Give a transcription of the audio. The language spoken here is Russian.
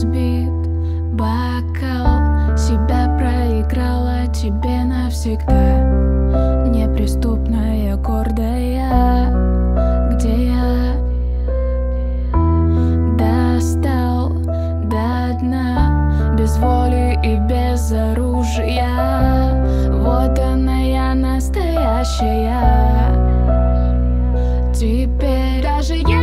разбит бокал. Себя проиграла тебе навсегда. Неприступная, гордая. Где я? Достал до дна. Без воли и без оружия. Вот она я настоящая. Теперь даже я